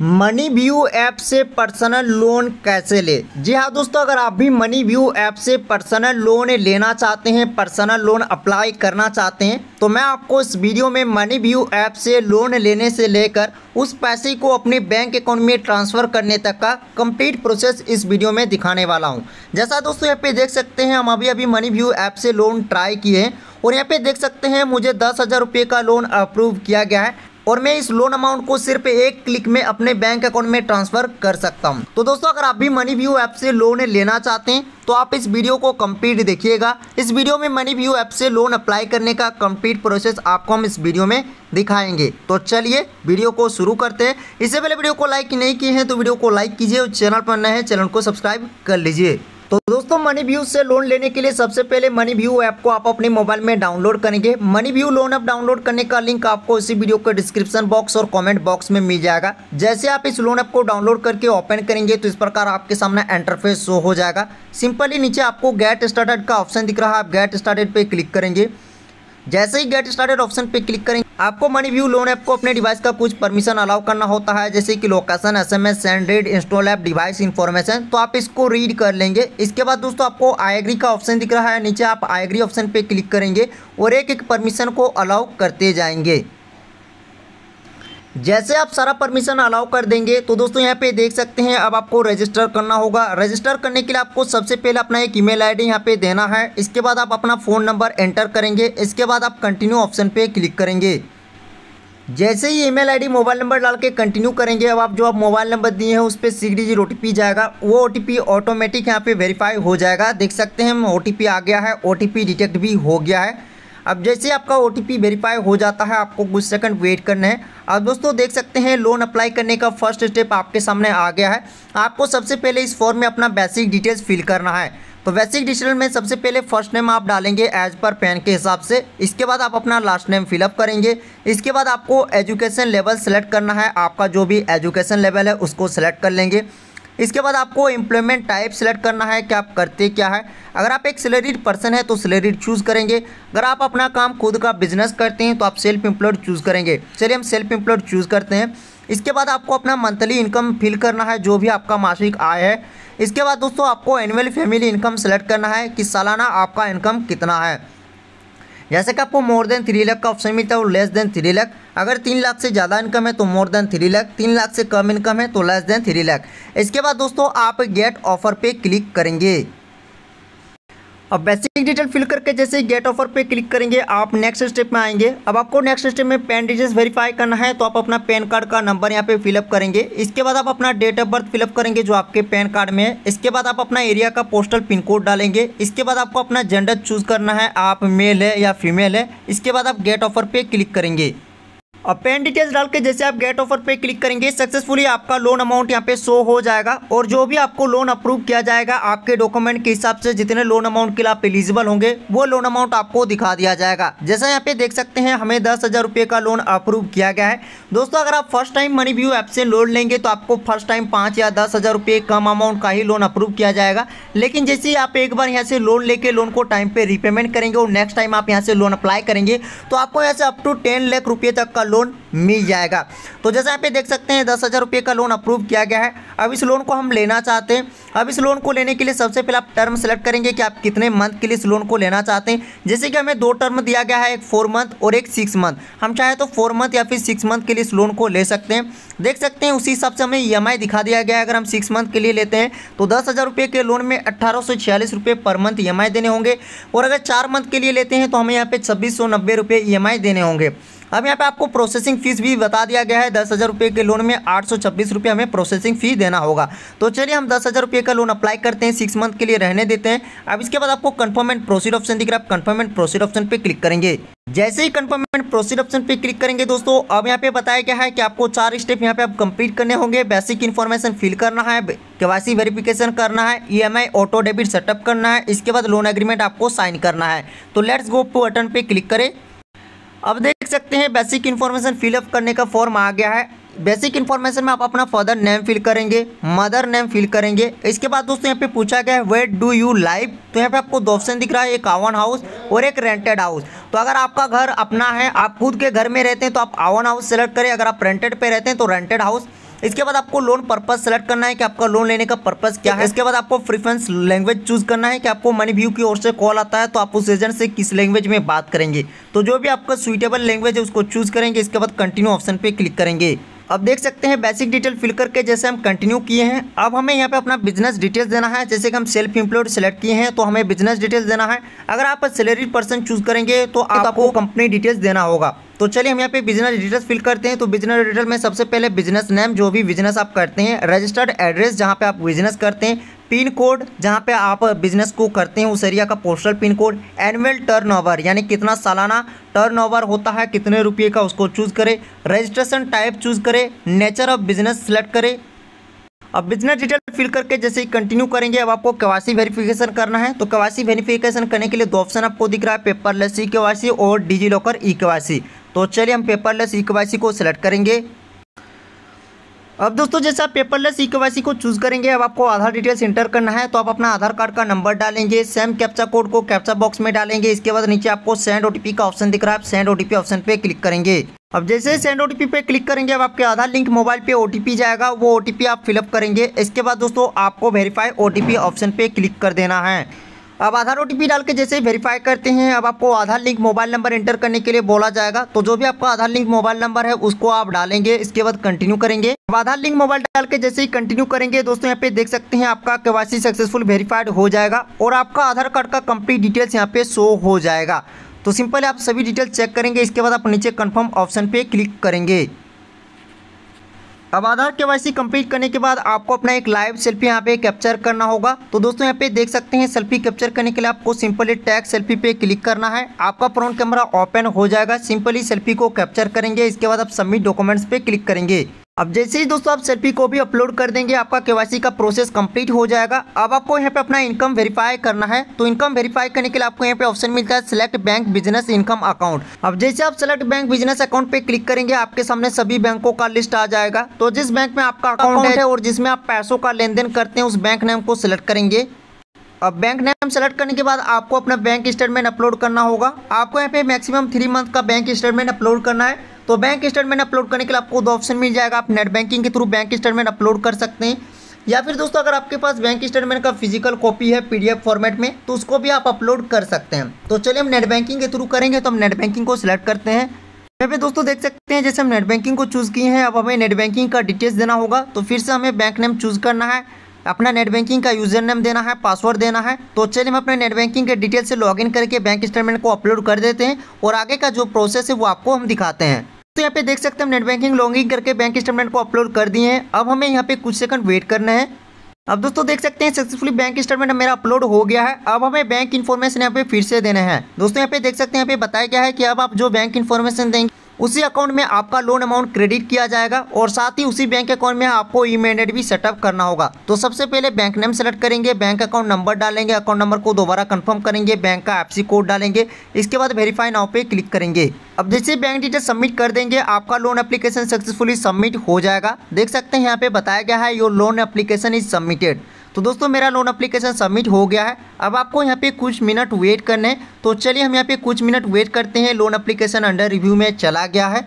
Money view app से personal loan कैसे ले? जी हाँ दोस्तों, अगर आप भी मनी व्यू ऐप से पर्सनल लोन लेना चाहते हैं, पर्सनल लोन अप्लाई करना चाहते हैं तो मैं आपको इस वीडियो में मनी व्यू ऐप से लोन लेने से लेकर उस पैसे को अपने बैंक अकाउंट में ट्रांसफ़र करने तक का कंप्लीट प्रोसेस इस वीडियो में दिखाने वाला हूँ। जैसा दोस्तों, यहाँ पे देख सकते हैं, हम अभी अभी मनी व्यू ऐप से लोन ट्राई किए हैं और यहाँ पे देख सकते हैं, मुझे दस हज़ार रुपये का लोन अप्रूव किया गया है। और मैं इस लोन अमाउंट को सिर्फ़ एक क्लिक में अपने बैंक अकाउंट में ट्रांसफ़र कर सकता हूँ। तो दोस्तों, अगर आप भी मनी व्यू ऐप से लोन लेना चाहते हैं तो आप इस वीडियो को कंप्लीट देखिएगा। इस वीडियो में मनी व्यू ऐप से लोन अप्लाई करने का कंप्लीट प्रोसेस आपको हम इस वीडियो में दिखाएँगे। तो चलिए वीडियो को शुरू करते हैं। इससे पहले वीडियो को लाइक नहीं किए हैं तो वीडियो को लाइक कीजिए और चैनल पर नए हैं चैनल को सब्सक्राइब कर लीजिए। तो दोस्तों मनी व्यू से लोन लेने के लिए सबसे पहले मनी व्यू ऐप को आप अपने मोबाइल में डाउनलोड करेंगे। Money view loan app download करने का लिंक आपको इसी वीडियो के डिस्क्रिप्शन बॉक्स और कमेंट बॉक्स में मिल जाएगा। जैसे आप इस लोन ऐप को डाउनलोड करके ओपन करेंगे तो इस प्रकार आपके सामने एंटरफेस शो हो जाएगा। सिंपली नीचे आपको गेट स्टार्टेड का ऑप्शन दिख रहा है। आप गेट स्टार्टेड पे क्लिक करेंगे। जैसे ही गेट स्टार्टेड ऑप्शन पे क्लिक करेंगे आपको मनी व्यू लोन ऐप को अपने डिवाइस का कुछ परमिशन अलाउ करना होता है, जैसे कि location S M S sended install app device information तो आप इसको रीड कर लेंगे। इसके बाद दोस्तों आपको आईग्री का ऑप्शन दिख रहा है, नीचे आप आईग्री ऑप्शन पे क्लिक करेंगे और एक एक परमिशन को अलाउ करते जाएँगे। जैसे आप सारा परमिशन अलाउ कर देंगे तो दोस्तों यहाँ पे देख सकते हैं, अब आपको रजिस्टर करना होगा। रजिस्टर करने के लिए आपको सबसे पहले अपना एक ईमेल आईडी यहाँ पे देना है। इसके बाद आप अपना फ़ोन नंबर एंटर करेंगे। इसके बाद आप कंटिन्यू ऑप्शन पे क्लिक करेंगे। जैसे ही ईमेल आईडी मोबाइल नंबर डाल के कंटिन्यू करेंगे, अब आप जो आप मोबाइल नंबर दिए हैं, उस पर सिक्स डिजिट ओ जाएगा। वो ओटीपी ऑटोमेटिक यहाँ पे वेरीफाई हो जाएगा। देख सकते हैं ओ आ गया है ओटीपी डिटेक्ट भी हो गया है। अब जैसे आपका ओ टी वेरीफाई हो जाता है, आपको कुछ सेकंड वेट करना है। अब दोस्तों, देख सकते हैं लोन अप्लाई करने का फ़र्स्ट स्टेप आपके सामने आ गया है। आपको सबसे पहले इस फॉर्म में अपना बेसिक डिटेल्स फिल करना है। तो बेसिक डिटेल में सबसे पहले फ़र्स्ट नेम आप डालेंगे एज पर पैन के हिसाब से। इसके बाद आप अपना लास्ट नेम फिलअप करेंगे। इसके बाद आपको एजुकेशन लेवल सेलेक्ट करना है। आपका जो भी एजुकेशन लेवल है, उसको सेलेक्ट कर लेंगे। इसके बाद आपको एम्प्लॉयमेंट टाइप सेलेक्ट करना है कि आप करते क्या है। अगर आप एक सैलरीड पर्सन है तो सैलरीड चूज़ करेंगे। अगर आप अपना काम खुद का बिज़नेस करते हैं तो आप सेल्फ एम्प्लॉयड चूज़ करेंगे। चलिए हम सेल्फ एम्प्लॉयड चूज़ करते हैं। इसके बाद आपको अपना मंथली इनकम फिल करना है, जो भी आपका मासिक आय है। इसके बाद दोस्तों, आपको एनुअल फैमिली इनकम सेलेक्ट करना है कि सालाना आपका इनकम कितना है। जैसे कि आपको मोर देन थ्री लाख का ऑप्शन मिलता है और लेस देन थ्री लाख अगर तीन लाख से ज़्यादा इनकम है तो मोर देन थ्री लाख तीन लाख से कम इनकम है तो लेस देन थ्री लाख इसके बाद दोस्तों आप गेट ऑफ़र पे क्लिक करेंगे। अब बेसिक डिटेल फिल करके जैसे गेट ऑफ़र पे क्लिक करेंगे, आप नेक्स्ट स्टेप में आएँगे। अब आपको नेक्स्ट स्टेप में पैन डिटेल्स वेरीफाई करना है तो आप अपना पैन कार्ड का नंबर यहाँ पे फिलअप करेंगे। इसके बाद आप अपना डेट ऑफ़ बर्थ फिलअप करेंगे जो आपके पैन कार्ड में है। इसके बाद आप अपना एरिया का पोस्टल पिन कोड डालेंगे। इसके बाद आपको अपना जेंडर चूज़ करना है, आप मेल है या फीमेल है। इसके बाद आप गेट ऑफ़र पे क्लिक करेंगे। अब पेन डिटेल्स डाल के जैसे आप गेट ऑफ़र पे क्लिक करेंगे सक्सेसफुली आपका लोन अमाउंट यहाँ पे शो हो जाएगा और जो भी आपको लोन अप्रूव किया जाएगा, आपके डॉक्यूमेंट के हिसाब से जितने लोन अमाउंट के लिए आप एलिजिबल होंगे, वो लोन अमाउंट आपको दिखा दिया जाएगा। जैसा यहाँ पे देख सकते हैं, हमें दस हज़ार रुपये का लोन अप्रूव किया गया है। दोस्तों, अगर आप first time money view app से लोन लेंगे तो आपको फ़र्स्ट टाइम पाँच या दस हज़ार रुपये कम अमाउंट का ही लोन अप्रूव किया जाएगा। लेकिन जैसे ही आप एक बार यहाँ से लोन लेके लोन को टाइम पे रिपेमेंट करेंगे और नेक्स्ट टाइम आप यहाँ से लोन अप्लाई करेंगे तो आपको यहाँ से अप टू टेन लाख रुपये तक का लोन मिल जाएगा। तो जैसे आप पे देख सकते हैं, दस हज़ार रुपये का लोन अप्रूव किया गया है। अब इस लोन को हम लेना चाहते हैं। अब इस लोन को लेने के लिए सबसे पहले आप टर्म सेलेक्ट करेंगे कि आप कितने मंथ के लिए इस लोन को लेना चाहते हैं। जैसे कि हमें दो टर्म दिया गया है, एक फोर मंथ और एक सिक्स मंथ हम चाहे तो फोर मंथ या फिर सिक्स मंथ के लिए इस लोन को ले सकते हैं। देख सकते हैं, उसी हिसाब से हमें ईएमआई दिखा दिया गया है। अगर हम सिक्स मंथ के लिए लेते हैं तो दस हज़ार के लोन में अट्ठारह सौ छियालीस रुपये पर मंथ ईएमआई देने होंगे। और अगर चार मंथ के लिए लेते हैं तो हमें यहाँ पे छब्बीस सौ नब्बे ई देने होंगे। अब यहाँ पे आपको प्रोसेसिंग फ़ीस भी बता दिया गया है। दस हज़ार रुपये के लोन में आठ सौ छब्बीस रुपये हमें प्रोसेसिंग फ़ी देना होगा। तो चलिए हम दस हज़ार रुपये का लोन अप्लाई करते हैं। सिक्स मंथ के लिए रहने देते हैं। अब इसके बाद आपको कन्फर्म एंड प्रोसीड ऑप्शन दिख रहा है। आप कन्फर्म एंड प्रोसीड ऑप्शन पर क्लिक करेंगे। जैसे ही कन्फर्म एंड प्रोसीड ऑप्शन पे क्लिक करेंगे दोस्तों, अब यहाँ पे बताया गया है कि आपको चार स्टेप यहाँ पे आप कंप्लीट करने होंगे। बेसिक इन्फॉर्मेशन फिल करना है केवाईसी वेरिफिकेशन करना है ईएमआई ऑटो डेबिट सेटअप करना है, इसके बाद लोन एग्रीमेंट आपको साइन करना है। तो लेट्स गो बटन पे क्लिक करें। अब देख सकते हैं। बेसिक इन्फॉर्मेशन फिलअप करने का फॉर्म आ गया है। बेसिक इन्फॉर्मेशन में आप अपना फादर नेम फिल करेंगे मदर नेम फिल करेंगे। इसके बाद दोस्तों यहाँ पे पूछा गया है वेट डू यू लाइव तो यहाँ पे आपको दो ऑप्शन दिख रहा है, एक आवन हाउस और एक रेंटेड हाउस तो अगर आपका घर अपना है, आप खुद के घर में रहते हैं तो आप आवन हाउस सेलेक्ट करें। अगर आप रेंटेड पे रहते हैं तो रेंटेड हाउस इसके बाद आपको लोन पर्पज सेलेक्ट करना है कि आपका लोन लेने का पर्पज क्या है। इसके बाद आपको प्रिफरेंस लैंग्वेज चूज़ करना है कि आपको मनी व्यू की ओर से कॉल आता है तो आप उस एजेंट से किस लैंग्वेज में बात करेंगे। तो जो भी आपका सुइटेबल लैंग्वेज है उसको चूज़ करेंगे इसके बाद कंटिन्यू ऑप्शन पे क्लिक करेंगे। अब देख सकते हैं बेसिक डिटेल फिल करके जैसे हम कंटिन्यू किए हैं अब हमें यहाँ पे अपना बिज़नेस डिटेल्स देना है। जैसे कि हम सेल्फ एम्प्लॉयड सेलेक्ट किए हैं तो हमें बिज़नेस डिटेल्स देना है। अगर आप सैलरी पर्सन चूज़ करेंगे तो आपको कंपनी डिटेल्स देना होगा। तो चलिए हम यहाँ पे बिज़नेस डिटेल्स फिल करते हैं। तो बिज़नेस डिटेल में सबसे पहले बिज़नेस नेम जो भी बिज़नेस आप करते हैं रजिस्टर्ड एड्रेस जहाँ पे आप बिज़नेस करते हैं पिन कोड जहाँ पे आप बिज़नेस को करते हैं, उस एरिया का postal pin code annual turnover यानी कितना सालाना टर्नओवर होता है, कितने रुपये का उसको चूज़ करें रजिस्ट्रेशन टाइप चूज़ करें नेचर ऑफ़ बिज़नेस सेलेक्ट करें। अब बिज़नेस डिटेल फिल करके जैसे ही कंटिन्यू करेंगे, अब आपको केवासी वेरिफिकेशन करना है। तो केवासी वेरिफिकेशन करने के लिए दो ऑप्शन आपको दिख रहा है पेपरलेस ई केवासी और डिजी लॉकर ई केवासी तो चलिए हम पेपरलेस ई को सिलेक्ट करेंगे। अब दोस्तों, जैसे आप पेपरलेस ई के को चूज़ करेंगे, अब आपको आधार डिटेल्स इंटर करना है तो आप अपना आधार कार्ड का नंबर डालेंगे सेम कैप्चा कोड को कैप्चा बॉक्स में डालेंगे, इसके बाद नीचे आपको सेंड ओटीपी का ऑप्शन दिख रहा है, आप सेंड ओटीपी ऑप्शन पे क्लिक करेंगे। अब जैसे सेंड ओटीपी पे क्लिक करेंगे, अब आपके आधार लिंक मोबाइल पे ओटीपी जाएगा, वो ओटीपी आप फिलअप करेंगे, इसके बाद दोस्तों, आपको वेरीफाई ओटीपी ऑप्शन पे क्लिक कर देना है। अब आधार ओटीपी डाल के जैसे ही वेरीफाई करते हैं, अब आपको Aadhaar link mobile number enter करने के लिए बोला जाएगा। तो जो भी आपका आधार लिंक मोबाइल नंबर है, उसको आप डालेंगे, इसके बाद कंटिन्यू करेंगे। अब आधार लिंक मोबाइल डाल के जैसे ही कंटिन्यू करेंगे, दोस्तों यहाँ पे देख सकते हैं आपका केवासी सक्सेसफुल वेरीफाइड हो जाएगा और आपका आधार कार्ड का कंप्लीट डिटेल्स यहाँ पे शो हो जाएगा। तो सिंपल आप सभी डिटेल्स चेक करेंगे, इसके बाद आप नीचे कन्फर्म ऑप्शन पे क्लिक करेंगे। अब आधार के वाई कंप्लीट करने के बाद आपको अपना एक लाइव सेल्फी यहाँ पे कैप्चर करना होगा। तो दोस्तों, यहाँ पे देख सकते हैं सेल्फी कैप्चर करने के लिए आपको सिंपली टैग सेल्फी पे क्लिक करना है। आपका फ्रंट कैमरा ओपन हो जाएगा। सिंपली सेल्फी को कैप्चर करेंगे। इसके बाद आप सबमिट डॉक्यूमेंट्स पे क्लिक करेंगे। अब जैसे ही दोस्तों आप सेल्फी को भी अपलोड कर देंगे आपका केवाईसी का प्रोसेस कंप्लीट हो जाएगा। अब आपको यहाँ पे अपना इनकम वेरीफाई करना है। तो इनकम वेरीफाई करने के लिए आपको यहाँ पे ऑप्शन मिलता है select bank business income account अब जैसे आप सिलेक्ट बैंक बिज़नेस अकाउंट पे क्लिक करेंगे आपके सामने सभी बैंकों का लिस्ट आ जाएगा। तो जिस बैंक में आपका अकाउंट है और जिसमें आप पैसों का लेन देन करते हैं उस बैंक नेम को सिलेक्ट करेंगे। अब बैंक नेम सेलेक्ट करने के बाद आपको अपना बैंक स्टेटमेंट अपलोड करना होगा। आपको यहाँ पे मैक्सिमम थ्री मंथ का बैंक स्टेटमेंट अपलोड करना है। तो बैंक स्टेटमेंट अपलोड करने के लिए आपको दो ऑप्शन मिल जाएगा। आप नेट बैंकिंग के थ्रू बैंक स्टेटमेंट अपलोड कर सकते हैं। या फिर दोस्तों, अगर आपके पास बैंक स्टेटमेंट का फ़िज़िकल कॉपी है पीडीएफ फॉर्मेट में तो उसको भी आप अपलोड कर सकते हैं। तो चलिए हम नेट बैंकिंग के थ्रू करेंगे तो हम नेट बैंकिंग को सिलेक्ट करते हैं। यहाँ पे दोस्तों देख सकते हैं, जैसे हम नेट बैंकिंग को चूज़ किए हैं, अब हमें नेट बैंकिंग का डिटेल्स देना होगा। तो फिर से हमें बैंक नेम चूज़ करना है। अपना नेट बैंकिंग का यूज़र नेम देना है पासवर्ड देना है। तो चलिए हम अपने नेट बैंकिंग के डिटेल से लॉगिन करके बैंक स्टेटमेंट को अपलोड कर देते हैं। और आगे का जो प्रोसेस है, वो आपको हम दिखाते हैं। तो यहाँ पे देख सकते हैं नेट बैंकिंग लॉगिंग करके बैंक स्टेटमेंट को अपलोड कर दिए हैं। अब हमें यहाँ पे कुछ सेकंड वेट करना है। अब दोस्तों, देख सकते हैं सक्सेसफुली बैंक स्टेटमेंट मेरा अपलोड हो गया है। अब हमें बैंक इन्फॉर्मेशन यहाँ पे फिर से देना है। दोस्तों, यहाँ पे देख सकते हैं, यहाँ पे बताया गया है कि अब आप जो बैंक इन्फॉर्मेशन देंगे उसी अकाउंट में आपका लोन अमाउंट क्रेडिट किया जाएगा और साथ ही उसी बैंक अकाउंट में आपको ई मैंडेट भी सेटअप करना होगा। तो सबसे पहले बैंक नेम सेलेक्ट करेंगे बैंक अकाउंट नंबर डालेंगे अकाउंट नंबर को दोबारा कंफर्म करेंगे बैंक का एफसी कोड डालेंगे, इसके बाद वेरीफाई नाउ पे क्लिक करेंगे। अब जैसे बैंक डिटेल सबमिट कर देंगे, आपका लोन एप्लीकेशन सक्सेसफुली सबमिट हो जाएगा। देख सकते हैं यहाँ पे बताया गया है your loan application is submitted तो दोस्तों, मेरा लोन अप्लीकेशन सबमिट हो गया है। अब आपको यहाँ पे कुछ मिनट वेट करने हैं। तो चलिए हम यहाँ पे कुछ मिनट वेट करते हैं। लोन अप्लीकेशन अंडर रिव्यू में चला गया है।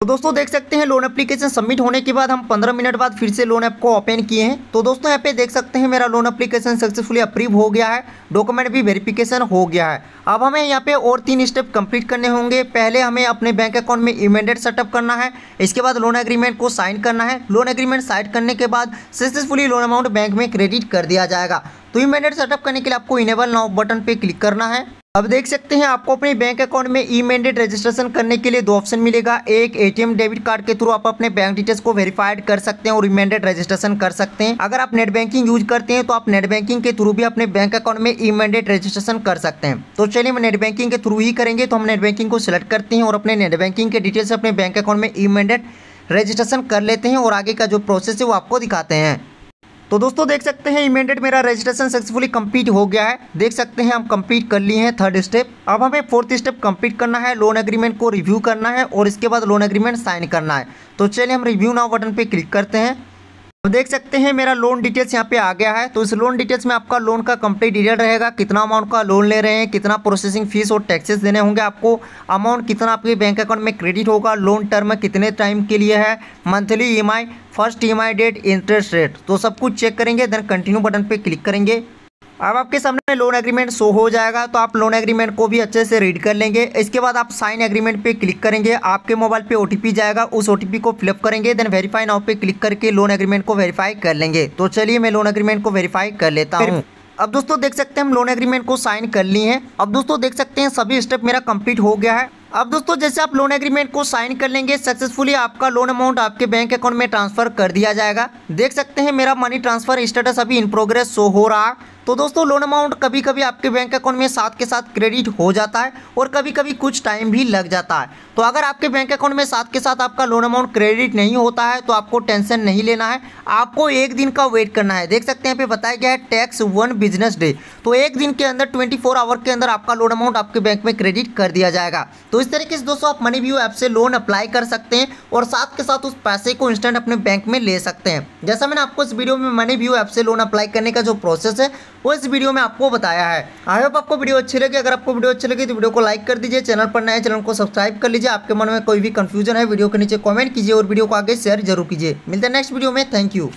तो दोस्तों, देख सकते हैं लोन एप्लीकेशन सबमिट होने के बाद हम 15 मिनट बाद फिर से लोन ऐप को ओपन किए हैं। तो दोस्तों, यहाँ पे देख सकते हैं मेरा लोन एप्लीकेशन सक्सेसफुली अप्रूव हो गया है। डॉक्यूमेंट भी वेरिफिकेशन हो गया है। अब हमें यहाँ पे और तीन स्टेप कंप्लीट करने होंगे। पहले हमें अपने बैंक अकाउंट में इमेंडेड सेटअप करना है। इसके बाद लोन एग्रीमेंट को साइन करना है। लोन एग्रीमेंट साइन करने के बाद सक्सेसफुली लोन अमाउंट बैंक में क्रेडिट कर दिया जाएगा। तो इमेंडेड सेटअप करने के लिए आपको इनेबल नाउ बटन पर क्लिक करना है। अब देख सकते हैं, आपको अपने बैंक अकाउंट में ई मैंडेट रजिस्ट्रेशन करने के लिए दो ऑप्शन मिलेगा। एक एटीएम डेबिट कार्ड के थ्रू आप अपने बैंक डिटेल्स को वेरीफाइड कर सकते हैं और इमेंडेट रजिस्ट्रेशन कर सकते हैं। अगर आप नेट बैंकिंग यूज़ करते हैं तो आप नेट बैंकिंग के थ्रू भी अपने बैंक अकाउंट में ई मैंडेट रजिस्ट्रेशन कर सकते हैं। तो चलिए, हम नेट बैंकिंग के थ्रू ही करेंगे तो हम नेट बैंकिंग को सिलेक्ट करते हैं और अपने नेट बैंकिंग के डिटेल्स अपने बैंक अकाउंट में ई मैंडेट रजिस्ट्रेशन कर लेते हैं और आगे का जो प्रोसेस है, वो आपको दिखाते हैं। तो दोस्तों, देख सकते हैं इमेंडेड मेरा रजिस्ट्रेशन सक्सेसफुली कंप्लीट हो गया है। देख सकते हैं, हम कंप्लीट कर लिए हैं थर्ड स्टेप अब हमें फोर्थ स्टेप कंप्लीट करना है लोन एग्रीमेंट को रिव्यू करना है और इसके बाद लोन एग्रीमेंट साइन करना है। तो चलिए हम रिव्यू नाउ बटन पे क्लिक करते हैं। तो देख सकते हैं मेरा लोन डिटेल्स यहाँ पे आ गया है। तो इस लोन डिटेल्स में आपका लोन का कंप्लीट डिटेल रहेगा। कितना अमाउंट का लोन ले रहे हैं, कितना प्रोसेसिंग फ़ीस और टैक्सेस देने होंगे आपको। अमाउंट कितना आपके बैंक अकाउंट में क्रेडिट होगा लोन टर्म कितने टाइम के लिए है monthly EMI first EMI date interest rate तो सब कुछ चेक करेंगे देन कंटिन्यू बटन पर क्लिक करेंगे। अब आपके सामने लोन एग्रीमेंट शो हो जाएगा तो आप लोन एग्रीमेंट को भी अच्छे से रीड कर लेंगे। इसके बाद आप साइन एग्रीमेंट पे क्लिक करेंगे। आपके मोबाइल पे ओटीपी जाएगा उस ओटीपी को फिलअप करेंगे देन वेरीफाई नाउ पे क्लिक करके लोन एग्रीमेंट को वेरीफाई कर लेंगे। तो चलिए मैं लोन एग्रीमेंट को वेरीफाई कर लेता हूँ। अब दोस्तों देख सकते हैं हम लोन एग्रीमेंट को साइन कर ली है। अब दोस्तों देख सकते हैं सभी स्टेप मेरा कंप्लीट हो गया है। अब दोस्तों जैसे आप लोन एग्रीमेंट को साइन कर लेंगे सक्सेसफुली आपका लोन अमाउंट आपके बैंक अकाउंट में ट्रांसफ़र कर दिया जाएगा। देख सकते हैं मेरा मनी ट्रांसफ़र स्टेटस अभी इन प्रोग्रेस शो हो रहा। तो दोस्तों लोन अमाउंट कभी कभी आपके बैंक अकाउंट में साथ के साथ क्रेडिट हो जाता है और कभी कभी कुछ टाइम भी लग जाता है। तो अगर आपके बैंक अकाउंट में साथ के साथ आपका लोन अमाउंट क्रेडिट नहीं होता है तो आपको टेंशन नहीं लेना है। आपको एक दिन का वेट करना है। देख सकते हैं, यहाँ पे बताया गया है टैक्स वन बिज़नेस डे तो एक दिन के अंदर ट्वेंटी आवर के अंदर आपका लोन अमाउंट आपके बैंक में क्रेडिट कर दिया जाएगा। तो इस तरीके से दोस्तों, आप मनी व्यू ऐप से लोन अप्लाई कर सकते हैं और साथ के साथ उस पैसे को इंस्टेंट अपने बैंक में ले सकते हैं। जैसा मैंने आपको इस वीडियो में मनी व्यू ऐप से लोन अप्लाई करने का जो प्रोसेस है वो इस वीडियो में आपको बताया है। आई होप आपको वीडियो अच्छी लगी। अगर आपको वीडियो अच्छी लगी तो वीडियो को लाइक कर दीजिए। चैनल पर नए चैनल को सब्सक्राइब कर लीजिए। आपके मन में कोई भी कंफ्यूजन है, वीडियो के नीचे कॉमेंट कीजिए और वीडियो को आगे शेयर ज़रूर कीजिए। मिलते हैं नेक्स्ट वीडियो में। Thank you